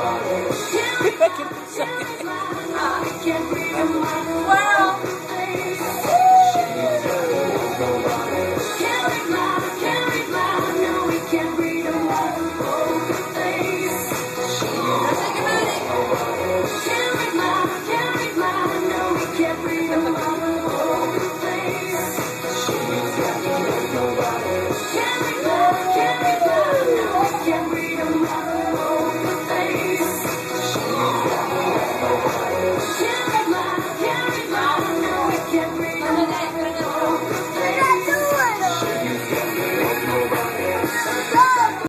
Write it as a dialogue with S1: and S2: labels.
S1: Look at